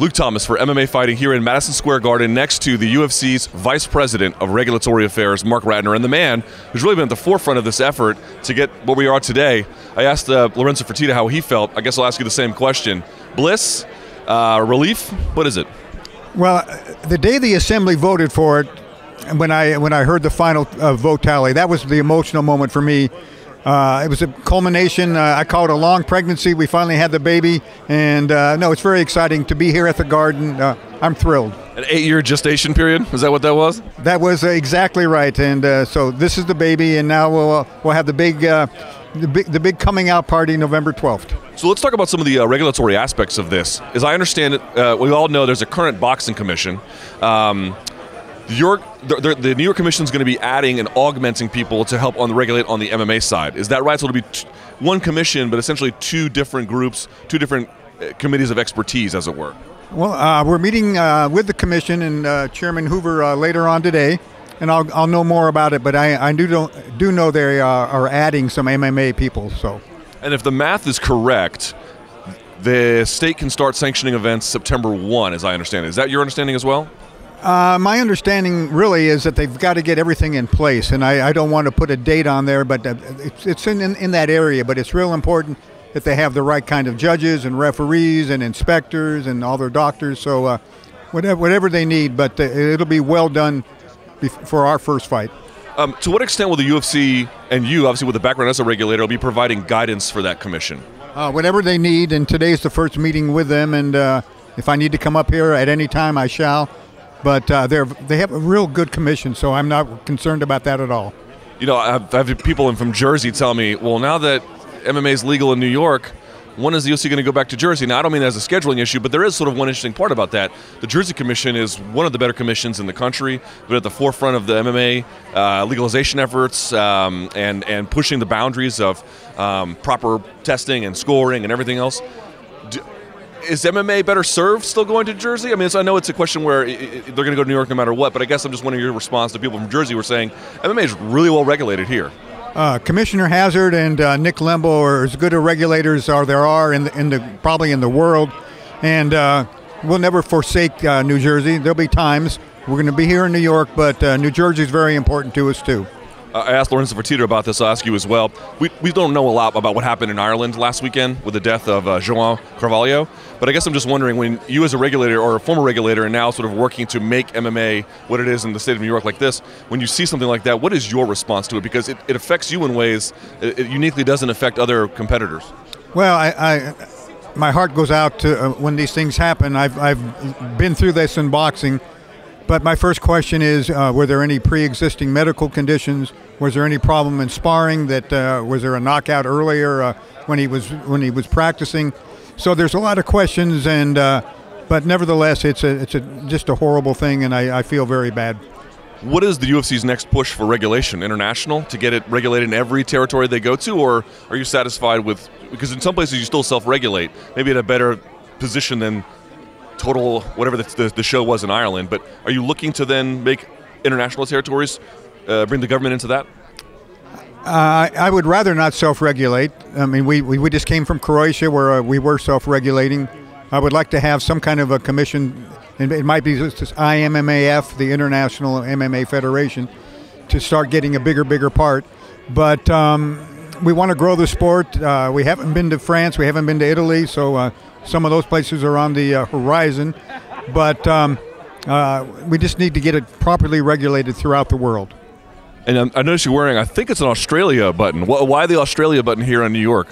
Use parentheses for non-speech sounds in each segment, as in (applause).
Luke Thomas for MMA Fighting here in Madison Square Garden next to the UFC's Vice President of Regulatory Affairs, Marc Ratner, and the man who's really been at the forefront of this effort to get where we are today. I asked uh, Lorenzo Fertitta how he felt. I guess I'll ask you the same question. Bliss? Uh, relief? What is it? Well, the day the assembly voted for it, and when I when I heard the final uh, vote tally, that was the emotional moment for me uh, it was a culmination. Uh, I call it a long pregnancy. We finally had the baby, and uh, no, it's very exciting to be here at the garden. Uh, I'm thrilled. An eight-year gestation period. Is that what that was? That was exactly right. And uh, so this is the baby, and now we'll uh, we'll have the big. the big, the big coming out party November 12th. So let's talk about some of the regulatory aspects of this. As I understand it, we all know there's a current boxing commission. Um, your the, the, New York Commission is going to be adding and augmenting people to help on the regulate on the MMA side. Is that right? So it'll be t- one commission, but essentially two different groups, two different uh, committees of expertise, as it were. Well, uh, we're meeting uh, with the commission and uh, Chairman Hoover uh, later on today, and I'll, I'll know more about it. But I, I do don't, do know they are, are adding some MMA people. So, and if the math is correct, the state can start sanctioning events September one, as I understand it. Is that your understanding as well? Uh, my understanding really is that they've got to get everything in place, and I, I don't want to put a date on there, but uh, it's, it's in, in, in, that area. But it's real important that they have the right kind of judges and referees and inspectors and all their doctors. So uh, whatever, whatever they need, but uh, it'll be well done for our first fight. Um, to what extent will the UFC and you, obviously with the background as a regulator, be providing guidance for that commission? Uh, whatever they need, and today's the first meeting with them, and uh, if I need to come up here at any time, I shall but uh, they're they have a real good commission, so I'm not concerned about that at all. You know, I've, I've people from Jersey tell me, well, now that MMA is legal in New York, when is the UFC going to go back to Jersey? Now, I don't mean as a scheduling issue, but there is sort of one interesting part about that. The Jersey Commission is one of the better commissions in the country, but at the forefront of the MMA uh, legalization efforts um, and and pushing the boundaries of um, proper testing and scoring and everything else. Is MMA better served still going to Jersey? I mean, I know it's a question where they're going to go to New York no matter what, but I guess I'm just wondering your response to people from Jersey who are saying MMA is really well regulated here. Uh, Commissioner Hazzard and uh, Nick Lembo are as good a regulators as there are in the, in the probably in the world, and uh, we'll never forsake uh, New Jersey. There'll be times we're going to be here in New York, but uh, New Jersey is very important to us too. I asked Lorenzo Fertitta about this. I'll ask you as well. We, we don't know a lot about what happened in Ireland last weekend with the death of uh, Carvalho. But I guess I'm just wondering when you, as a regulator or a former regulator, and now sort of working to make MMA what it is in the state of New York like this, when you see something like that, what is your response to it? Because it, it affects you in ways it, it, uniquely doesn't affect other competitors. Well, I, I my heart goes out to uh, when these things happen. I've, I've been through this in boxing but my first question is: uh, Were there any pre-existing medical conditions? Was there any problem in sparring? That uh, was there a knockout earlier uh, when he was when he was practicing? So there's a lot of questions, and uh, but nevertheless, it's a it's a just a horrible thing, and I, I feel very bad. What is the UFC's next push for regulation? International to get it regulated in every territory they go to, or are you satisfied with? Because in some places you still self-regulate, maybe at a better position than total whatever the, the, the, show was in Ireland. But are you looking to then make international territories uh, bring the government into that? Uh, I would rather not self-regulate. I mean, we, we, we just came from Croatia where uh, we were self-regulating. I would like to have some kind of a commission. And it might be just IMMAF, the International MMA Federation, to start getting a bigger, bigger part. But um, we want to grow the sport. Uh, we haven't been to France. We haven't been to Italy. So uh, some of those places are on the uh, horizon, but um, uh, we just need to get it properly regulated throughout the world. And I notice you're wearing, I think it's an Australia button. Why the Australia button here in New York?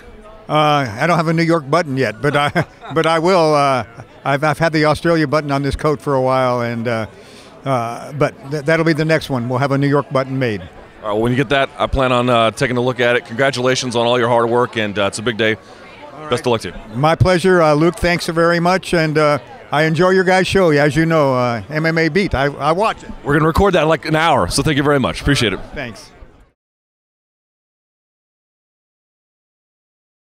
Uh, I don't have a New York button yet, but I, (laughs) but I will. Uh, I've, I've had the Australia button on this coat for a while, and uh, uh, but th- that'll be the next one. We'll have a New York button made. All right, well, when you get that, I plan on taking a look at it. Congratulations on all your hard work, and it's a big day Best of luck to you. My pleasure, uh, Luke. Thanks very much, and uh, I enjoy your guys' show. As you know, uh, MMA Beat. I, I watch it. We're going to record that in like an hour, so thank you very much. Appreciate it. Thanks.